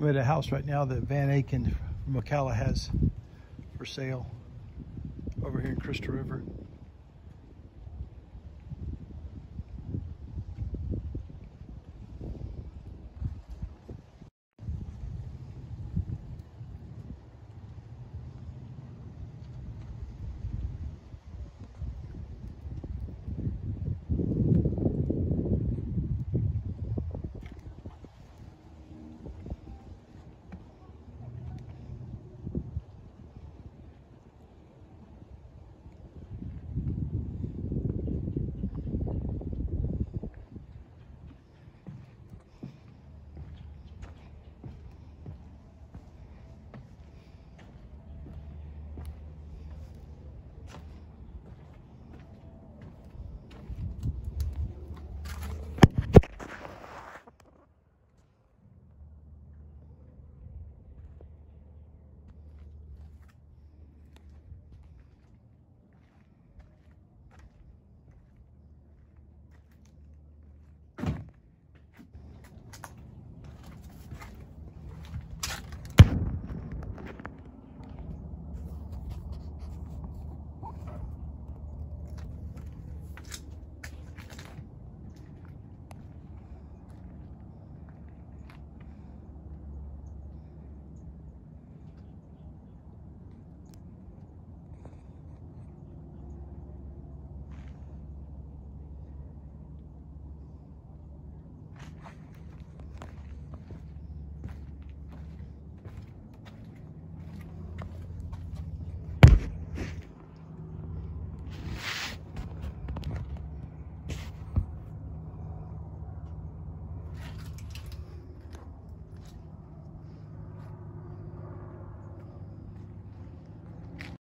I'm at a house right now that Van Aken from Ocala has for sale over here in Crystal River.